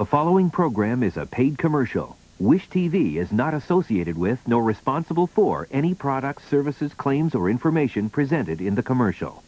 The following program is a paid commercial. WISH TV is not associated with nor responsible for any products, services, claims, or information presented in the commercial.